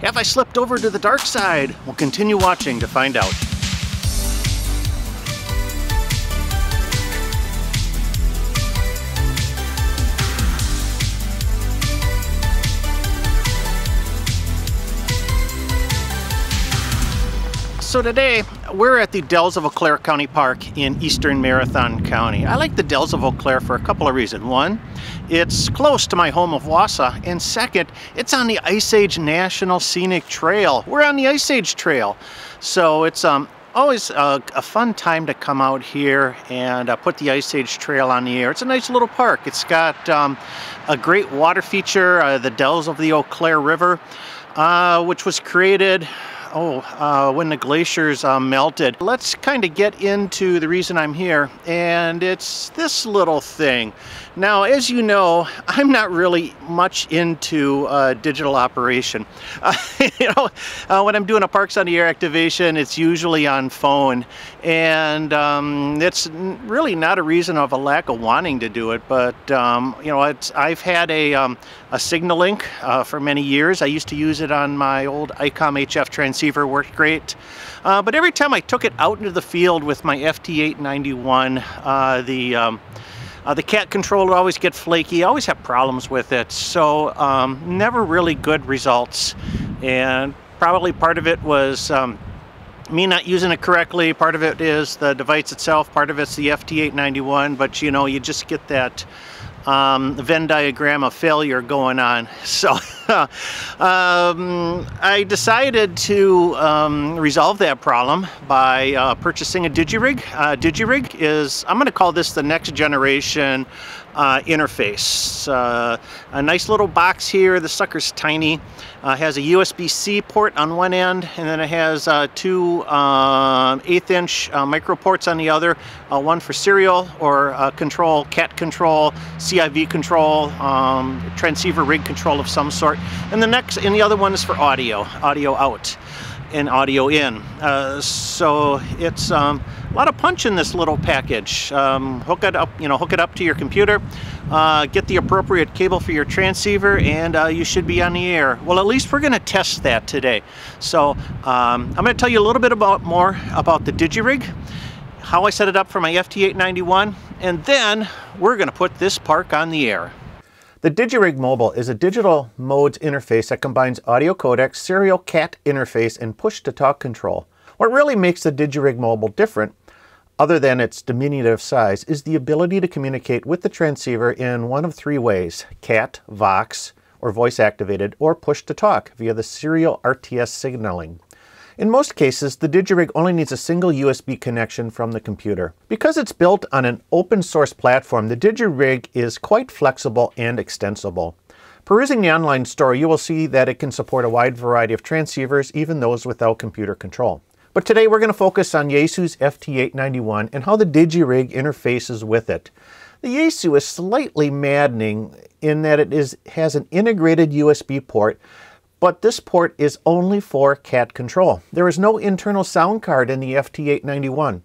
Have I slipped over to the dark side? We'll continue watching to find out. So today we're at the Dells of Eau Claire County Park in eastern Marathon County. I like the Dells of Eau Claire for a couple of reasons. One, it's close to my home of Wausau, and second, it's on the Ice Age National Scenic Trail. We're on the Ice Age Trail, so it's um, always a, a, fun time to come out here and uh, put the Ice Age Trail on the air. It's a nice little park. It's got um, a great water feature, uh, the Dells of the Eau Claire River, uh, which was created oh, uh, when the glaciers uh, melted. Let's kind of get into the reason I'm here, and it's this little thing. Now, as you know, I'm not really much into uh, digital operation. You know, uh, when I'm doing a Parks on the Air activation, it's usually on phone, and um, it's really not a reason of a lack of wanting to do it, but um, you know, I've had a, um, a SignaLink uh, for many years. I used to use it on my old ICOM HF transceiver, worked great. Uh, but every time I took it out into the field with my FT891, uh, the um, uh, the cat control would always get flaky, I always have problems with it, so um, never really good results. And probably part of it was um, me not using it correctly, part of it is the device itself, part of it's the FT891, but you know, you just get that um, Venn diagram of failure going on. So um, I decided to um, resolve that problem by uh, purchasing a DigiRig. Uh, DigiRig is, I'm going to call this the next generation uh, interface. Uh, a nice little box here, the sucker's tiny. Uh, has a USB-C port on one end and then it has uh, two uh, eighth inch uh, micro ports on the other. one for serial or control, cat control, CIV control, um, transceiver rig control of some sort. And the next, and the other one is for audio, audio out and audio in. Uh, so it's um, a lot of punch in this little package. Um, hook it up, you know, hook it up to your computer, uh, get the appropriate cable for your transceiver, and uh, you should be on the air. Well, at least we're going to test that today. So um, I'm going to tell you a little bit about more about the DigiRig, how I set it up for my FT891, and then we're going to put this park on the air. The DigiRig Mobile is a digital modes interface that combines audio codec, serial CAT interface, and push-to-talk control. What really makes the DigiRig Mobile different, other than its diminutive size, is the ability to communicate with the transceiver in one of three ways, CAT, VOX, or voice activated, or push-to-talk via the serial RTS signaling. In most cases, the DigiRig only needs a single USB connection from the computer. Because it's built on an open source platform, the DigiRig is quite flexible and extensible. Perusing the online store, you will see that it can support a wide variety of transceivers, even those without computer control. But today we're going to focus on Yaesu's FT891 and how the DigiRig interfaces with it. The Yaesu is slightly maddening in that it is, has an integrated USB port but this port is only for CAT control. There is no internal sound card in the FT891.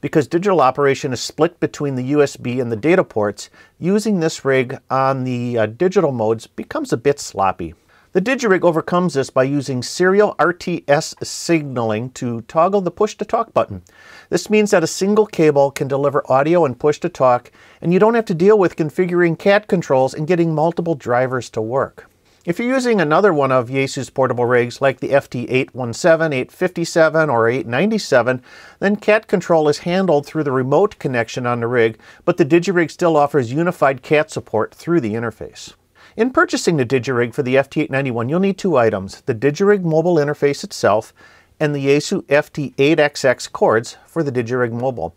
Because digital operation is split between the USB and the data ports, using this rig on the uh, digital modes becomes a bit sloppy. The DigiRig overcomes this by using serial RTS signaling to toggle the push-to-talk button. This means that a single cable can deliver audio and push-to-talk, and you don't have to deal with configuring CAT controls and getting multiple drivers to work. If you're using another one of Yaesu's portable rigs like the FT817, 857, or 897, then CAT control is handled through the remote connection on the rig, but the DigiRig still offers unified CAT support through the interface. In purchasing the DigiRig for the FT891, you'll need two items, the DigiRig mobile interface itself and the Yaesu FT8XX cords for the DigiRig mobile.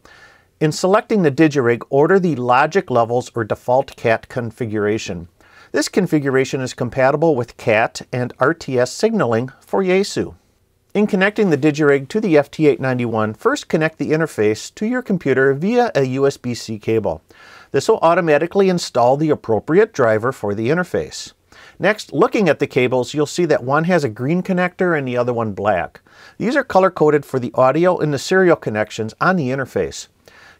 In selecting the DigiRig, order the logic levels or default CAT configuration. This configuration is compatible with CAT and RTS signaling for Yaesu. In connecting the DigiRig to the FT891, first connect the interface to your computer via a USB-C cable. This will automatically install the appropriate driver for the interface. Next, looking at the cables, you'll see that one has a green connector and the other one black. These are color-coded for the audio and the serial connections on the interface.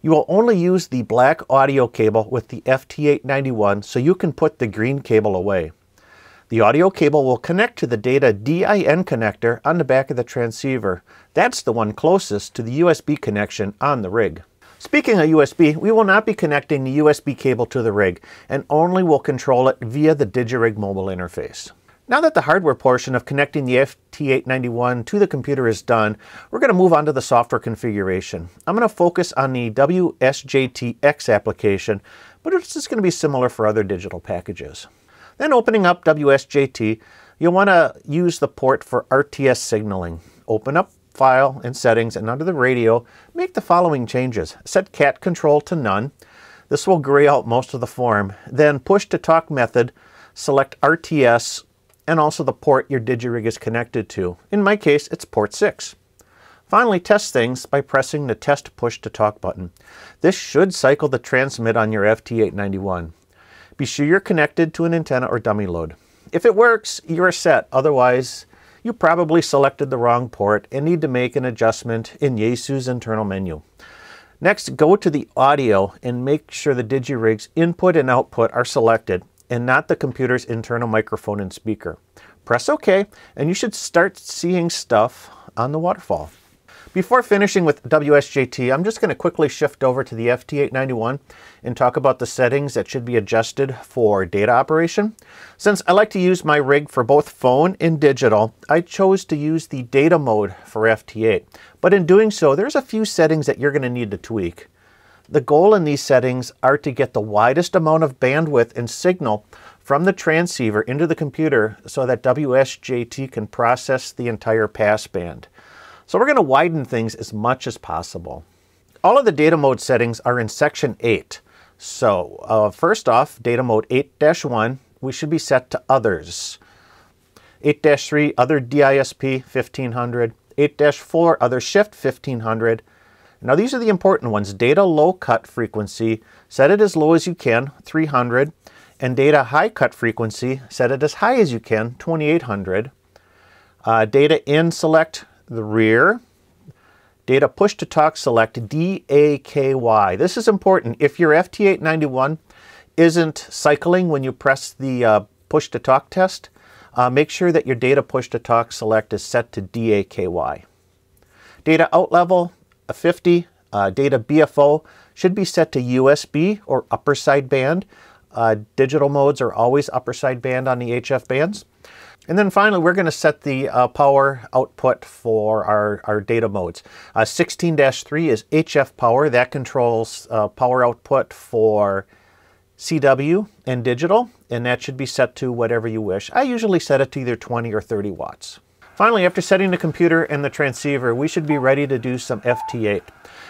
You will only use the black audio cable with the FT891 so you can put the green cable away. The audio cable will connect to the data DIN connector on the back of the transceiver. That's the one closest to the USB connection on the rig. Speaking of USB, we will not be connecting the USB cable to the rig and only will control it via the DigiRig mobile interface. Now that the hardware portion of connecting the FT891 to the computer is done, we're going to move on to the software configuration. I'm going to focus on the WSJT-X application, but it's just going to be similar for other digital packages. Then opening up WSJT, you'll want to use the port for RTS signaling. Open up File and Settings and under the radio, make the following changes. Set cat control to none. This will gray out most of the form. Then push to talk method, select RTS and also the port your DigiRig is connected to. In my case, it's port 6. Finally, test things by pressing the Test Push to Talk button. This should cycle the transmit on your FT891. Be sure you're connected to an antenna or dummy load. If it works, you're set. Otherwise, you probably selected the wrong port and need to make an adjustment in Yaesu's internal menu. Next, go to the audio and make sure the DigiRig's input and output are selected and not the computer's internal microphone and speaker. Press OK and you should start seeing stuff on the waterfall. Before finishing with WSJT, I'm just going to quickly shift over to the FT891 and talk about the settings that should be adjusted for data operation. Since I like to use my rig for both phone and digital, I chose to use the data mode for FT8. But in doing so, there's a few settings that you're going to need to tweak. The goal in these settings are to get the widest amount of bandwidth and signal from the transceiver into the computer so that WSJT can process the entire passband. So we're going to widen things as much as possible. All of the data mode settings are in section 8. So uh, first off, data mode 8-1, we should be set to others. 8-3, other DISP 1500. 8-4, other shift 1500. Now these are the important ones. Data low cut frequency, set it as low as you can, 300. And data high cut frequency, set it as high as you can, 2800. Uh, data in select the rear. Data push to talk select DAKY. This is important. If your FT891 isn't cycling when you press the uh, push to talk test, uh, make sure that your data push to talk select is set to DAKY. Data out level, 50. Uh, data BFO should be set to USB or upper sideband. Uh, digital modes are always upper sideband on the HF bands. And then finally, we're going to set the uh, power output for our, our data modes. 16-3 uh, is HF power. That controls uh, power output for CW and digital, and that should be set to whatever you wish. I usually set it to either 20 or 30 watts. Finally, after setting the computer and the transceiver, we should be ready to do some FT8.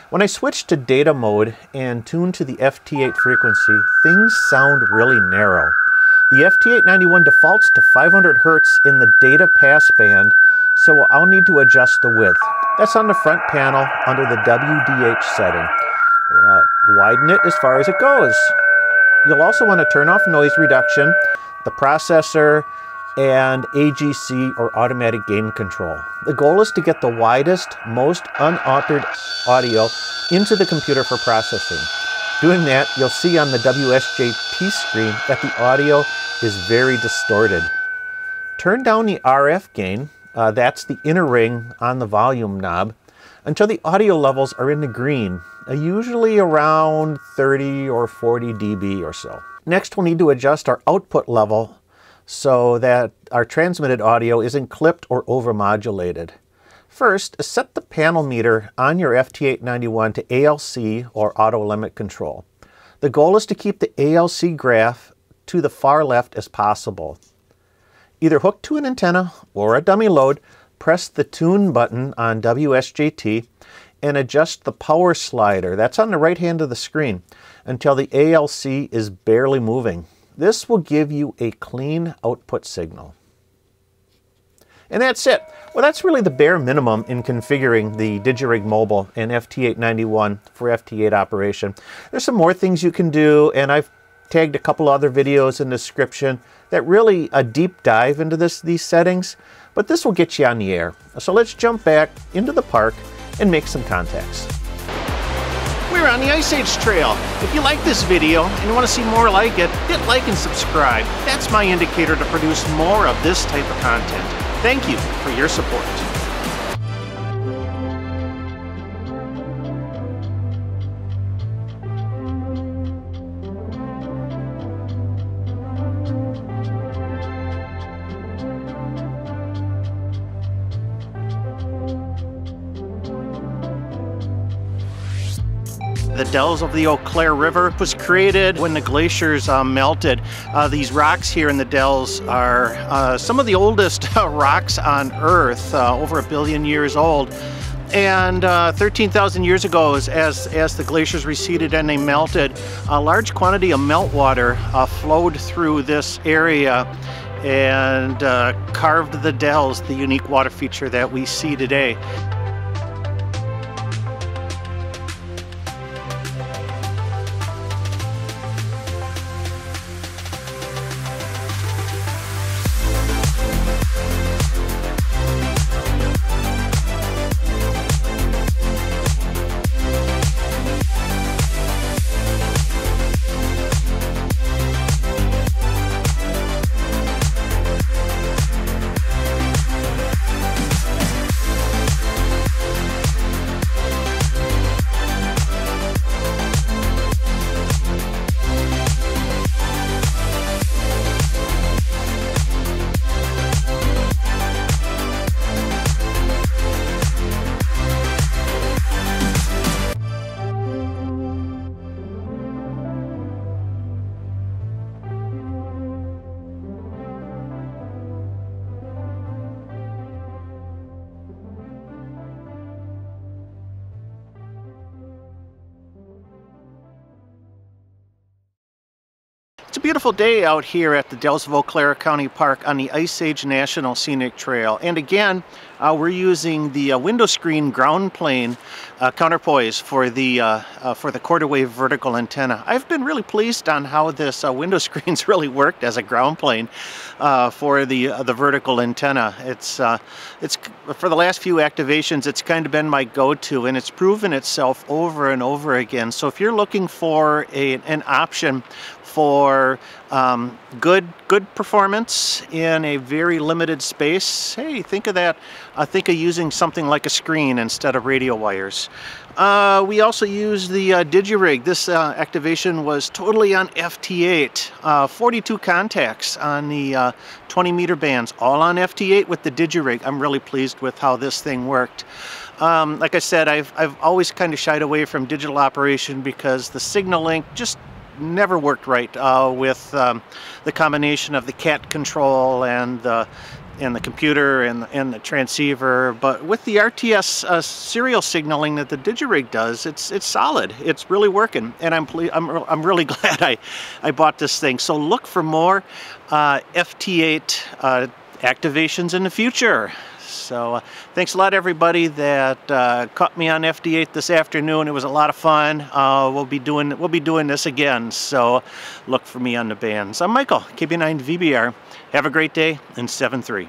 When I switch to data mode and tune to the FT8 frequency, things sound really narrow. The FT891 defaults to 500 Hz in the data passband, so I'll need to adjust the width. That's on the front panel under the WDH setting. Uh, widen it as far as it goes. You'll also want to turn off noise reduction, the processor, and AGC or automatic gain control. The goal is to get the widest, most unaltered audio into the computer for processing. Doing that, you'll see on the WSJT screen that the audio is very distorted. Turn down the RF gain, uh, that's the inner ring on the volume knob, until the audio levels are in the green, uh, usually around 30 or 40 dB or so. Next, we'll need to adjust our output level so that our transmitted audio isn't clipped or overmodulated. First, set the panel meter on your FT891 to ALC or auto limit control. The goal is to keep the ALC graph to the far left as possible. Either hook to an antenna or a dummy load, press the tune button on WSJT and adjust the power slider, that's on the right hand of the screen, until the ALC is barely moving. This will give you a clean output signal. And that's it. Well, that's really the bare minimum in configuring the DigiRig Mobile and FT891 for FT8 operation. There's some more things you can do, and I've tagged a couple other videos in the description that really a deep dive into this these settings, but this will get you on the air. So let's jump back into the park and make some contacts. We're on the Ice Age Trail. If you like this video and you want to see more like it, hit like and subscribe. That's my indicator to produce more of this type of content. Thank you for your support. Dells of the Eau Claire River was created when the glaciers uh, melted. Uh, these rocks here in the dells are uh, some of the oldest rocks on Earth, uh, over a billion years old. And uh, 13,000 years ago, as, as the glaciers receded and they melted, a large quantity of meltwater uh, flowed through this area and carved the dells, the unique water feature that we see today. Beautiful day out here at the Eau Claire County Park on the Ice Age National Scenic Trail. And again, uh, we're using the uh, window screen ground plane uh, counterpoise for the uh, uh, for the quarter wave vertical antenna. I've been really pleased on how this uh, window screen's really worked as a ground plane for the the vertical antenna. It's it's for the last few activations, it's kind of been my go-to, and it's proven itself over and over again. So if you're looking for a, an option for um, good good performance in a very limited space, hey, think of that. Uh, think of using something like a screen instead of radio wires. Uh, we also use the uh, DigiRig. This uh, activation was totally on FT8. Uh, 42 contacts on the uh, 20 meter bands, all on FT8 with the DigiRig. I'm really pleased with how this thing worked. Um, like I said, I've, I've always kind of shied away from digital operation because the SignaLink just never worked right uh, with um, the combination of the cat control and the and the computer and, and the transceiver. But with the RTS uh, serial signaling that the Digirig does it's it's solid. It's really working. And I'm I'm, I'm really glad I I bought this thing. So look for more uh, FT8 uh, activations in the future so uh, thanks a lot everybody that uh, caught me on FT8 this afternoon. It was a lot of fun. Uh, we'll be doing we'll be doing this again. So look for me on the bands. I'm Michael, KB9VBR. Have a great day and 7-3.